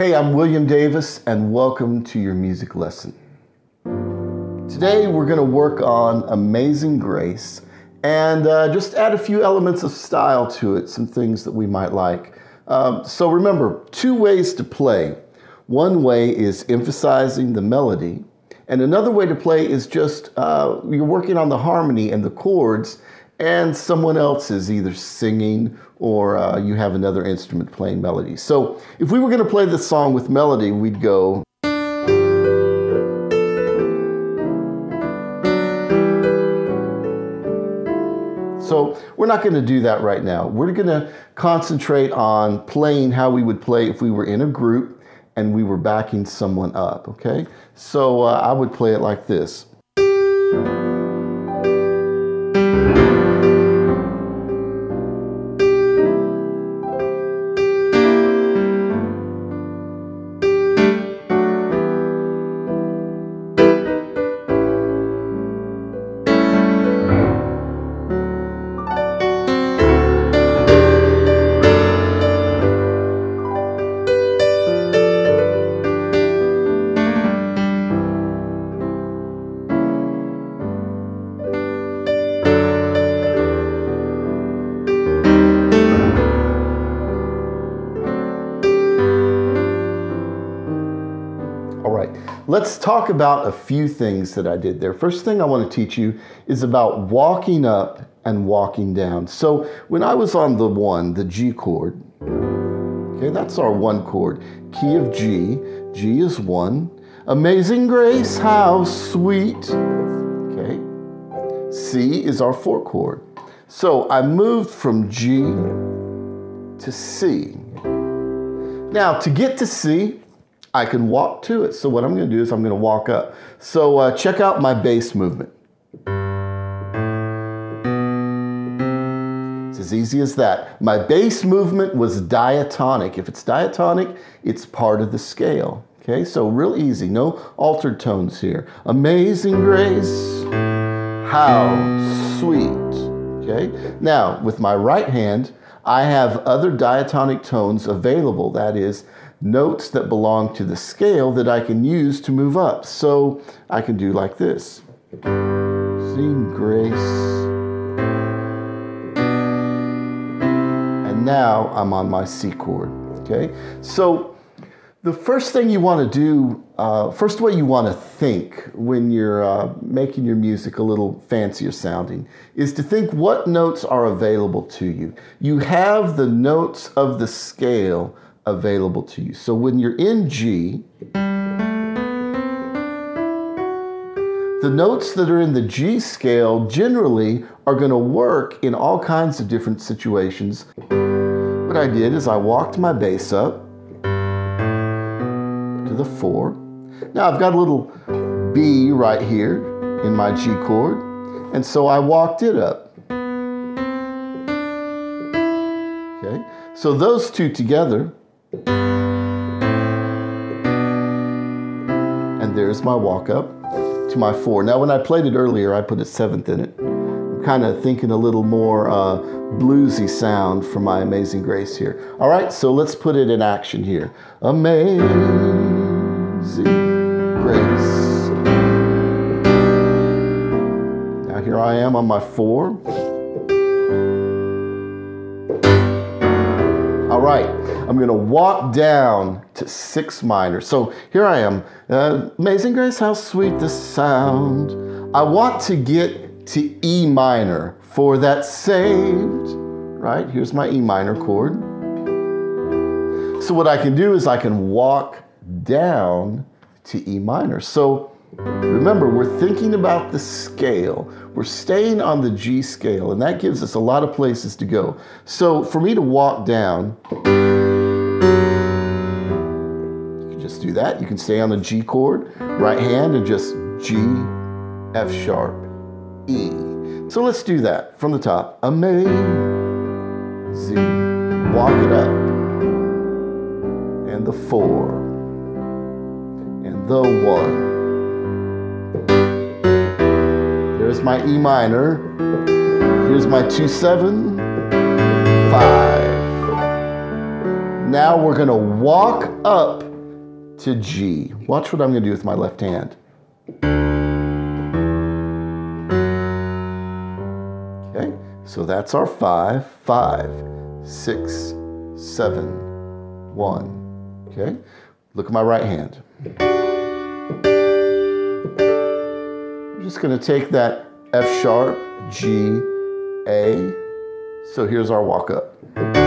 Hey, I'm William Davis, and welcome to your music lesson. Today, we're going to work on Amazing Grace and uh, just add a few elements of style to it, some things that we might like. Um, so, remember, two ways to play. One way is emphasizing the melody, and another way to play is just uh, you're working on the harmony and the chords, and someone else is either singing or uh, you have another instrument playing melody. So if we were going to play this song with melody, we'd go. So we're not going to do that right now. We're going to concentrate on playing how we would play if we were in a group and we were backing someone up, okay? So uh, I would play it like this. Let's talk about a few things that I did there. First thing I want to teach you is about walking up and walking down. So when I was on the one, the G chord, okay, that's our one chord. Key of G, G is one. Amazing grace, how sweet. Okay. C is our four chord. So I moved from G to C. Now to get to C, I can walk to it. So what I'm going to do is I'm going to walk up. So uh, check out my bass movement. It's as easy as that. My bass movement was diatonic. If it's diatonic, it's part of the scale. Okay, so real easy, no altered tones here. Amazing grace, how sweet. Okay, now with my right hand, I have other diatonic tones available. That is, notes that belong to the scale that I can use to move up. So I can do like this. Sing grace. And now I'm on my C chord. Okay? So the first thing you want to do, uh, first way you want to think when you're uh, making your music a little fancier sounding, is to think what notes are available to you. You have the notes of the scale available to you. So when you're in G, the notes that are in the G scale generally are going to work in all kinds of different situations. What I did is I walked my bass up to the four. Now I've got a little B right here in my G chord, and so I walked it up. Okay, so those two together and there's my walk up to my four. Now, when I played it earlier, I put a seventh in it. I'm kind of thinking a little more uh, bluesy sound for my Amazing Grace here. All right, so let's put it in action here. Amazing Grace. Now, here I am on my four. All right, I'm gonna walk down to six minor. So here I am. Uh, Amazing Grace, how sweet the sound. I want to get to E minor for that saved, right? Here's my E minor chord. So what I can do is I can walk down to E minor. So remember, we're thinking about the scale. We're staying on the G scale, and that gives us a lot of places to go. So for me to walk down, you can just do that. You can stay on the G chord, right hand, and just G, F sharp, E. So let's do that from the top. Amazing. Walk it up. And the four. And the one. There's my E minor. Here's my 2 7, 5. Now we're going to walk up to G. Watch what I'm going to do with my left hand. Okay, so that's our five, five, six, seven, one. Okay, look at my right hand. I'm just to take that F sharp, G, A. So here's our walk up.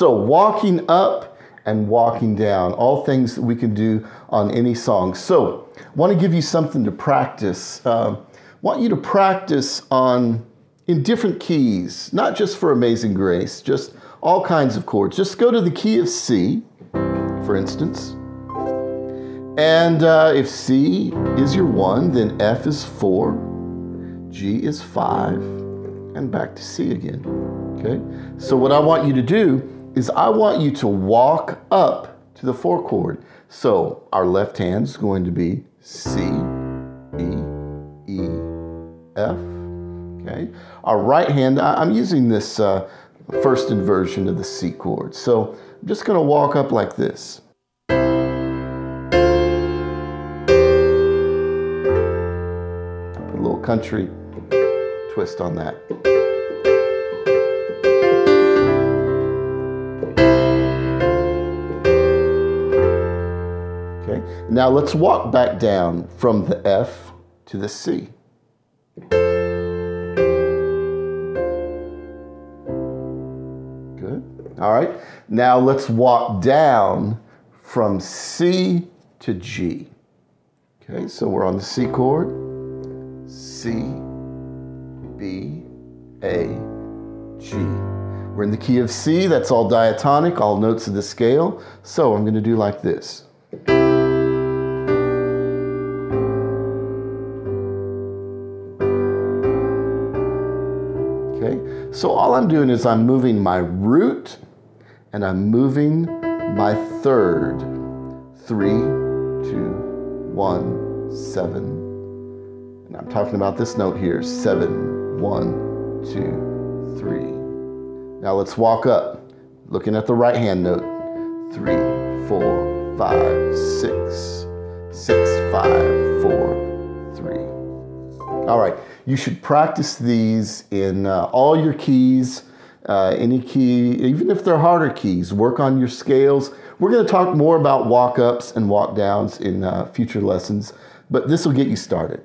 So walking up and walking down, all things that we can do on any song. So I want to give you something to practice. Uh, want you to practice on in different keys, not just for Amazing Grace, just all kinds of chords. Just go to the key of C, for instance. And uh, if C is your one, then F is four, G is five, and back to C again. Okay? So, what I want you to do is I want you to walk up to the four chord. So, our left hand is going to be C, E, E, F. Okay? Our right hand, I'm using this uh, first inversion of the C chord. So, I'm just going to walk up like this. Put a little country twist on that. Now let's walk back down from the F to the C. Good. All right, now let's walk down from C to G. Okay, so we're on the C chord. C, B, A, G. We're in the key of C, that's all diatonic, all notes of the scale. So I'm going to do like this. Okay, so all I'm doing is I'm moving my root and I'm moving my third. Three, two, one, seven. And I'm talking about this note here seven, one, two, three. Now let's walk up, looking at the right hand note. Three, four, five, six, six, five, four, three. All right, you should practice these in uh, all your keys, uh, any key, even if they're harder keys. Work on your scales. We're going to talk more about walk ups and walk downs in uh, future lessons, but this will get you started.